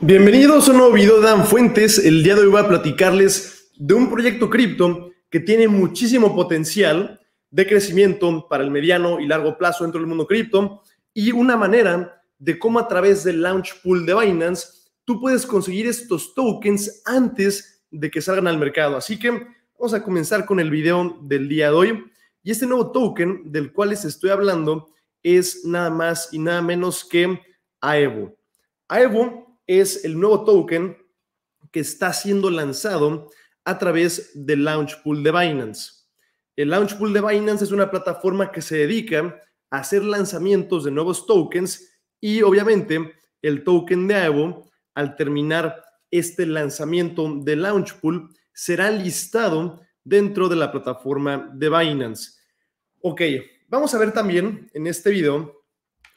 Bienvenidos a un nuevo video de Dan Fuentes. El día de hoy voy a platicarles de un proyecto cripto que tiene muchísimo potencial de crecimiento para el mediano y largo plazo dentro del mundo cripto y una manera de cómo a través del launch pool de Binance tú puedes conseguir estos tokens antes de que salgan al mercado. Así que vamos a comenzar con el video del día de hoy. Y este nuevo token del cual les estoy hablando es nada más y nada menos que AEVO. AEVO es el nuevo token que está siendo lanzado a través del Launch Pool de Binance. El Launch Pool de Binance es una plataforma que se dedica a hacer lanzamientos de nuevos tokens y obviamente el token de AEVO, al terminar este lanzamiento de Launch Pool, será listado dentro de la plataforma de Binance. Ok, vamos a ver también en este video,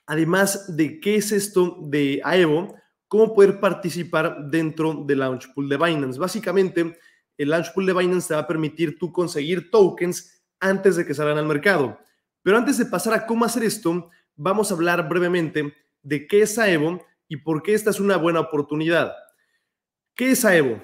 además de qué es esto de AEVO, cómo poder participar dentro del Launch Pool de Binance. Básicamente, el Launch Pool de Binance te va a permitir tú conseguir tokens antes de que salgan al mercado. Pero antes de pasar a cómo hacer esto, vamos a hablar brevemente de qué es AEVO y por qué esta es una buena oportunidad. ¿Qué es AEVO?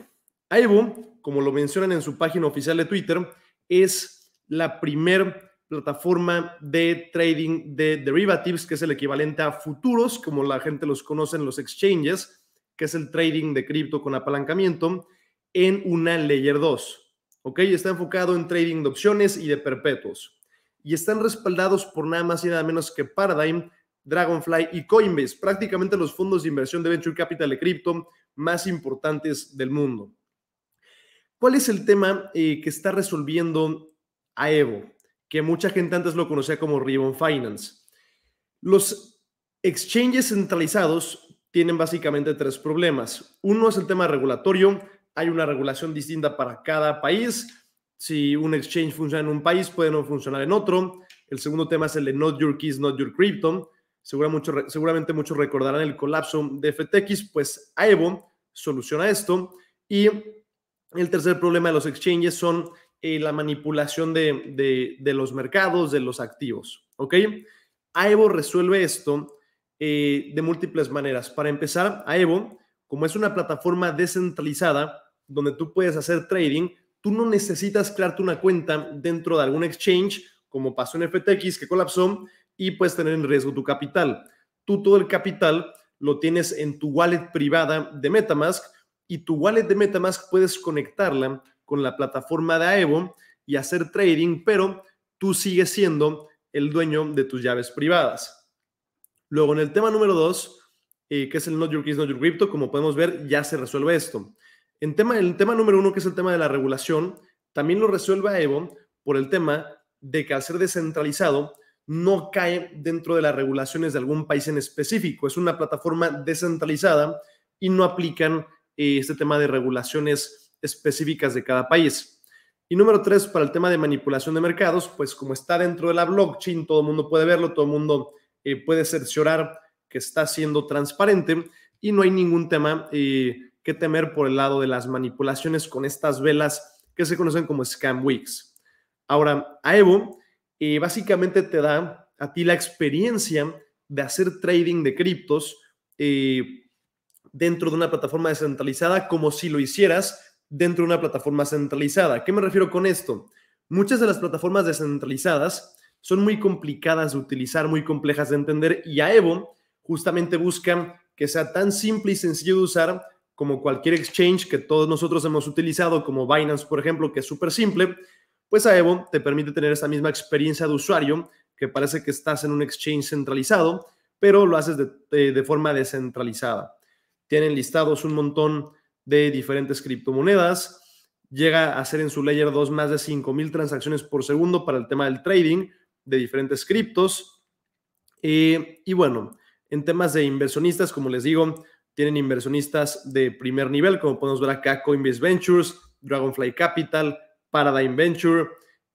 AEVO, como lo mencionan en su página oficial de Twitter, es la primer plataforma de trading de derivatives, que es el equivalente a futuros, como la gente los conoce en los exchanges, que es el trading de cripto con apalancamiento, en una Layer 2. ¿Ok? Está enfocado en trading de opciones y de perpetuos. Y están respaldados por nada más y nada menos que Paradigm, Dragonfly y Coinbase, prácticamente los fondos de inversión de venture capital de cripto más importantes del mundo. ¿Cuál es el tema eh, que está resolviendo Aevo? Que mucha gente antes lo conocía como Ribbon Finance. Los exchanges centralizados tienen básicamente tres problemas. Uno es el tema regulatorio. Hay una regulación distinta para cada país. Si un exchange funciona en un país, puede no funcionar en otro. El segundo tema es el de Not Your Keys, Not Your Crypto. Seguramente, muchos recordarán el colapso de FTX, pues Aevo soluciona esto. Y el tercer problema de los exchanges son eh, la manipulación de, los mercados, de los activos. ¿Ok? Aevo resuelve esto eh, de múltiples maneras. Para empezar, Aevo, como es una plataforma descentralizada donde tú puedes hacer trading, tú no necesitas crearte una cuenta dentro de algún exchange, como pasó en FTX que colapsó, y puedes tener en riesgo tu capital. Tú todo el capital lo tienes en tu wallet privada de Metamask y tu wallet de Metamask puedes conectarla con la plataforma de Aevo y hacer trading, pero tú sigues siendo el dueño de tus llaves privadas. Luego, en el tema número dos, eh, que es el Not Your Keys, Not Your Crypto, como podemos ver, ya se resuelve esto. En tema, el tema número uno, que es el tema de la regulación, también lo resuelve Aevo por el tema de que al ser descentralizado, no cae dentro de las regulaciones de algún país en específico. Es una plataforma descentralizada y no aplican eh, este tema de regulaciones específicas de cada país. Y número tres, para el tema de manipulación de mercados, pues como está dentro de la blockchain, todo el mundo puede verlo, todo el mundo eh, puede cerciorar que está siendo transparente y no hay ningún tema eh, que temer por el lado de las manipulaciones con estas velas que se conocen como Scam Weeks. Ahora, Aevo eh, básicamente te da a ti la experiencia de hacer trading de criptos dentro de una plataforma descentralizada como si lo hicieras dentro de una plataforma centralizada. ¿Qué me refiero con esto? Muchas de las plataformas descentralizadas son muy complicadas de utilizar, muy complejas de entender y Aevo justamente busca que sea tan simple y sencillo de usar como cualquier exchange que todos nosotros hemos utilizado, como Binance, por ejemplo, que es súper simple, pues Aevo te permite tener esa misma experiencia de usuario, que parece que estás en un exchange centralizado, pero lo haces de, de forma descentralizada. Tienen listados un montón de diferentes criptomonedas. Llega a ser en su layer 2 más de 5.000 transacciones por segundo para el tema del trading de diferentes criptos. Y bueno, en temas de inversionistas, como les digo, tienen inversionistas de primer nivel, como podemos ver acá, Coinbase Ventures, Dragonfly Capital, Paradigm Venture,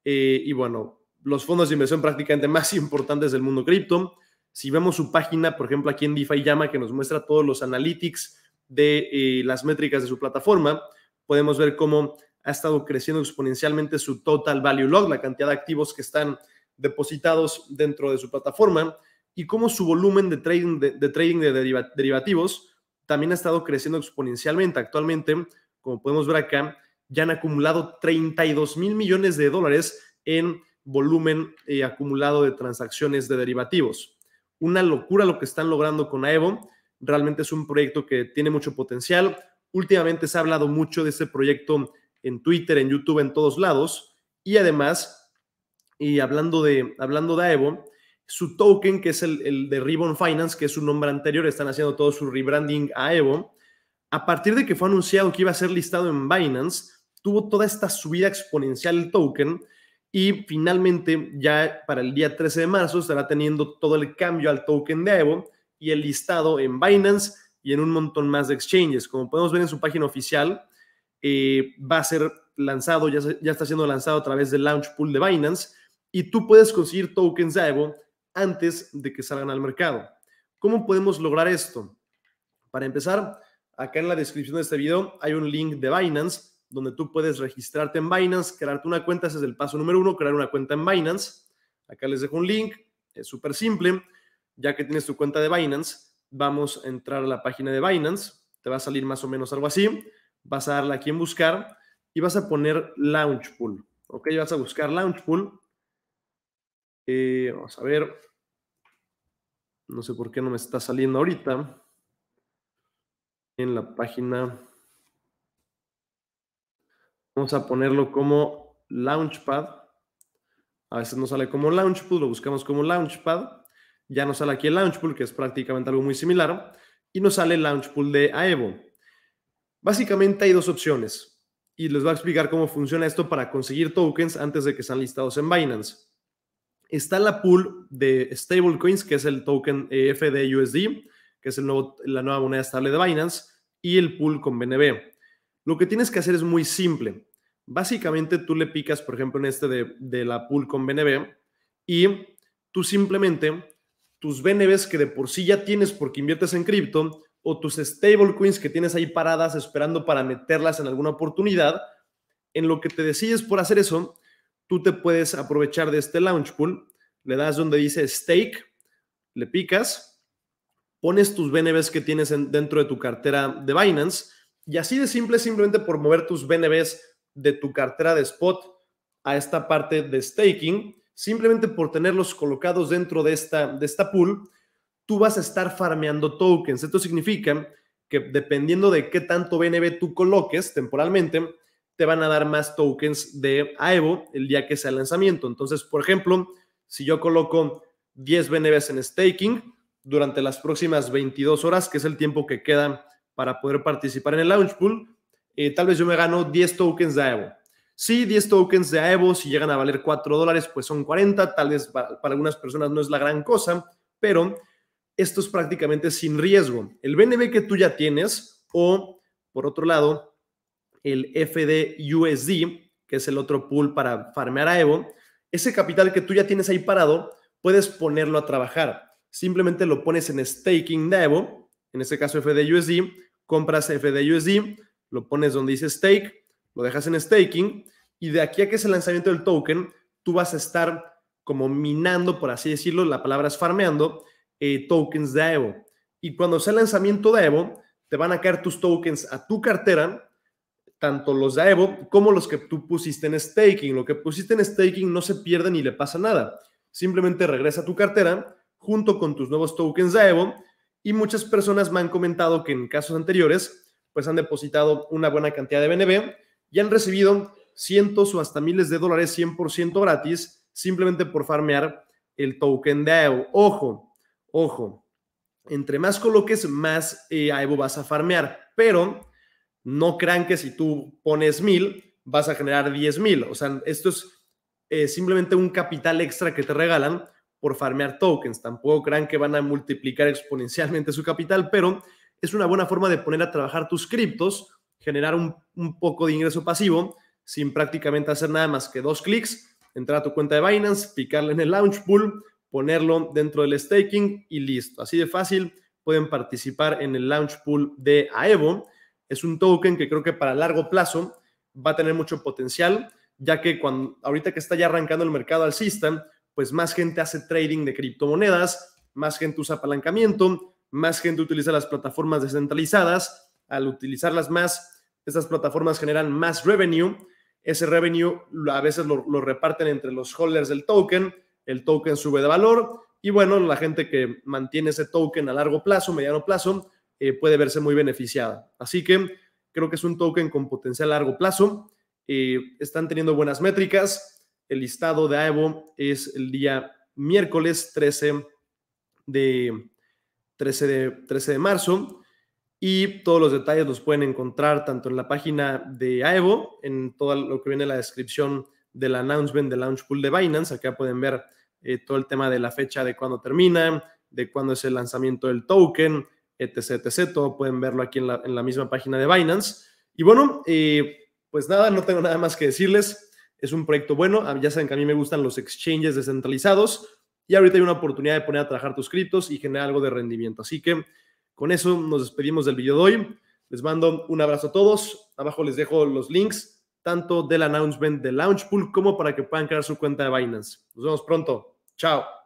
eh, y bueno, los fondos de inversión prácticamente más importantes del mundo cripto. Si vemos su página, por ejemplo, aquí en DeFi Llama, que nos muestra todos los analytics de eh, las métricas de su plataforma, podemos ver cómo ha estado creciendo exponencialmente su total value log, la cantidad de activos que están depositados dentro de su plataforma y cómo su volumen de trading de, trading de derivativos también ha estado creciendo exponencialmente. Actualmente, como podemos ver acá, ya han acumulado 32 mil millones de dólares en volumen eh, acumulado de transacciones de derivativos. Una locura lo que están logrando con Aevo. Realmente es un proyecto que tiene mucho potencial. Últimamente se ha hablado mucho de este proyecto en Twitter, en YouTube, en todos lados. Y además, y hablando de, hablando de Aevo, su token, que es el, el, de Ribbon Finance, que es su nombre anterior, están haciendo todo su rebranding a Evo. A partir de que fue anunciado que iba a ser listado en Binance, tuvo toda esta subida exponencial el token y finalmente ya para el día 13 de marzo estará teniendo todo el cambio al token de Evo y el listado en Binance y en un montón más de exchanges. Como podemos ver en su página oficial, eh, va a ser lanzado, ya, ya está siendo lanzado a través del Launch Pool de Binance y tú puedes conseguir tokens de Evo antes de que salgan al mercado. ¿Cómo podemos lograr esto? Para empezar, acá en la descripción de este video hay un link de Binance donde tú puedes registrarte en Binance, crearte una cuenta, ese es el paso número uno, crear una cuenta en Binance. Acá les dejo un link, es súper simple. Ya que tienes tu cuenta de Binance, vamos a entrar a la página de Binance, te va a salir más o menos algo así, vas a darle aquí en buscar y vas a poner Launch Pool, ¿ok? Vas a buscar Launch Pool eh, vamos a ver. No sé por qué no me está saliendo ahorita. En la página. Vamos a ponerlo como Launchpad. A veces no sale como Launchpool, lo buscamos como Launchpad. Ya nos sale aquí el Launchpool, que es prácticamente algo muy similar. Y nos sale el Launchpool de Aevo. Básicamente hay dos opciones. Y les voy a explicar cómo funciona esto para conseguir tokens antes de que sean listados en Binance. Está la pool de stablecoins, que es el token FDUSD, que es el nuevo, la nueva moneda estable de Binance, y el pool con BNB. Lo que tienes que hacer es muy simple. Básicamente tú le picas, por ejemplo, en este de, de la pool con BNB, y tú simplemente tus BNBs que de por sí ya tienes porque inviertes en cripto, o tus stablecoins que tienes ahí paradas esperando para meterlas en alguna oportunidad, en lo que te decides por hacer eso, tú te puedes aprovechar de este launch pool, le das donde dice stake, le picas, pones tus BNBs que tienes dentro de tu cartera de Binance y así de simple, simplemente por mover tus BNBs de tu cartera de spot a esta parte de staking, simplemente por tenerlos colocados dentro de esta, de esta pool, tú vas a estar farmeando tokens. Esto significa que dependiendo de qué tanto BNB tú coloques temporalmente, te van a dar más tokens de AEVO el día que sea el lanzamiento. Entonces, por ejemplo, si yo coloco 10 BNBs en staking durante las próximas 22 horas, que es el tiempo que queda para poder participar en el launch pool, eh, tal vez yo me gano 10 tokens de AEVO. Sí, 10 tokens de AEVO, si llegan a valer 4 dólares, pues son 40, tal vez para, algunas personas no es la gran cosa, pero esto es prácticamente sin riesgo. El BNB que tú ya tienes o, por otro lado, el FDUSD, que es el otro pool para farmear a Evo, ese capital que tú ya tienes ahí parado, puedes ponerlo a trabajar. Simplemente lo pones en staking de Evo, en este caso FDUSD, compras FDUSD, lo pones donde dice stake, lo dejas en staking y de aquí a que es el lanzamiento del token, tú vas a estar como minando, por así decirlo, la palabra es farmeando, eh, tokens de Evo. Y cuando sea el lanzamiento de Evo, te van a caer tus tokens a tu cartera tanto los de Evo como los que tú pusiste en staking. Lo que pusiste en staking no se pierde ni le pasa nada. Simplemente regresa a tu cartera junto con tus nuevos tokens de Evo y muchas personas me han comentado que en casos anteriores pues han depositado una buena cantidad de BNB y han recibido cientos o hasta miles de dólares 100% gratis simplemente por farmear el token de Evo. Ojo, ojo, entre más coloques, más eh, Evo vas a farmear, pero no crean que si tú pones mil, vas a generar diez mil. O sea, esto es eh, simplemente un capital extra que te regalan por farmear tokens. Tampoco crean que van a multiplicar exponencialmente su capital, pero es una buena forma de poner a trabajar tus criptos, generar un, un poco de ingreso pasivo sin prácticamente hacer nada más que dos clics, entrar a tu cuenta de Binance, picarle en el launch pool, ponerlo dentro del staking y listo. Así de fácil pueden participar en el launch pool de Aevo es un token que creo que para largo plazo va a tener mucho potencial, ya que cuando, ahorita que está ya arrancando el mercado alcista, pues más gente hace trading de criptomonedas, más gente usa apalancamiento, más gente utiliza las plataformas descentralizadas. Al utilizarlas más, estas plataformas generan más revenue. Ese revenue a veces lo, reparten entre los holders del token. El token sube de valor y bueno, la gente que mantiene ese token a largo plazo, mediano plazo, eh, puede verse muy beneficiada. Así que creo que es un token con potencial a largo plazo. Eh, están teniendo buenas métricas. El listado de AEVO es el día miércoles 13 de, 13 de, 13 de marzo. Y todos los detalles los pueden encontrar tanto en la página de AEVO, en todo lo que viene en la descripción del announcement de Launch Pool de Binance. Acá pueden ver eh, todo el tema de la fecha de cuándo termina, de cuándo es el lanzamiento del token, etc, etc. Todo pueden verlo aquí en la, misma página de Binance. Y bueno, eh, pues nada, no tengo nada más que decirles. Es un proyecto bueno. Ah, ya saben que a mí me gustan los exchanges descentralizados y ahorita hay una oportunidad de poner a trabajar tus criptos y generar algo de rendimiento. Así que con eso nos despedimos del video de hoy. Les mando un abrazo a todos. Abajo les dejo los links tanto del announcement de Launchpool como para que puedan crear su cuenta de Binance. Nos vemos pronto. Chao.